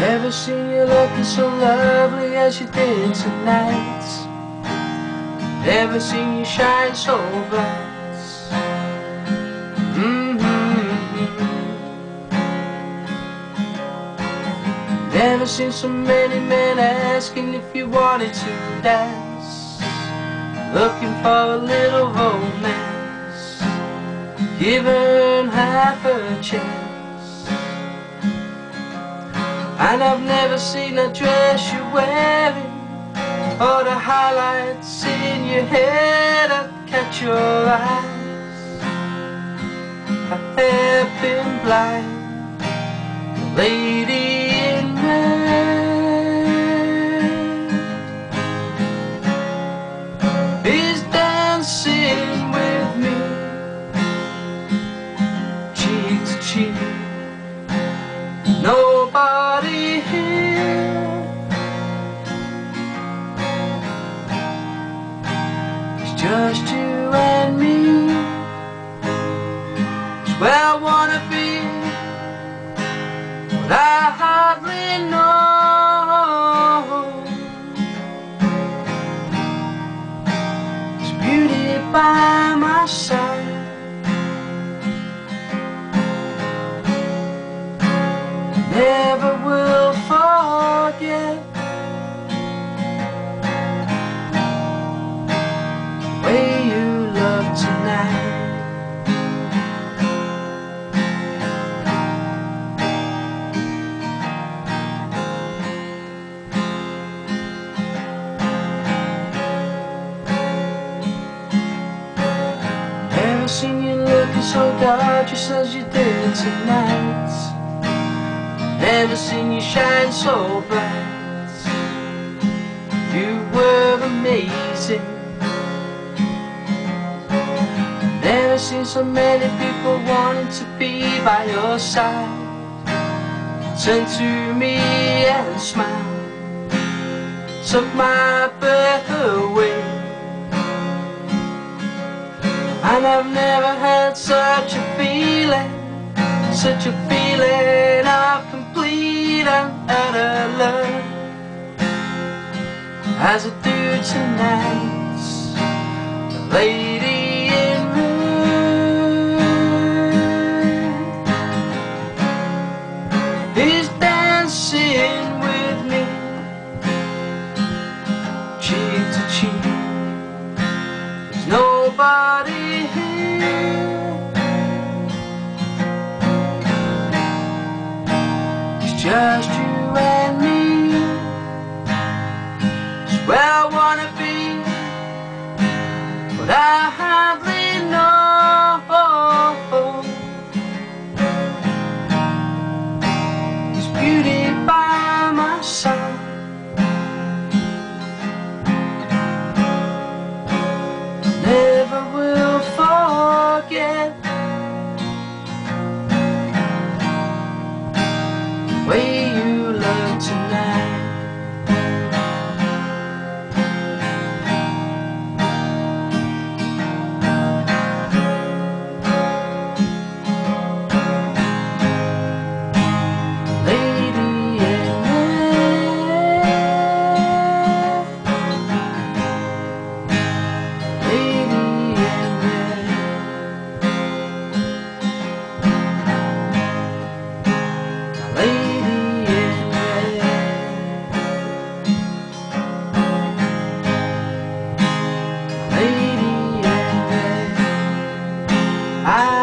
Never seen you looking so lovely as you did tonight. Never seen you shine so bright. Mm-hmm. Never seen so many men asking if you wanted to dance. Looking for a little romance. Given half a chance. And I've never seen a dress you're wearing Or the highlights in your hair that catch your eyes. I have been blind. Lady just you so gorgeous as you did tonight. Never seen you shine so bright. You were amazing. Never seen so many people wanting to be by your side. Turn to me and smile. Took my breath away And I've never had such a feeling Such a feeling of complete and utter love. As I do tonight The lady in red Is dancing with me Cheek to cheek. There's nobody it's just you I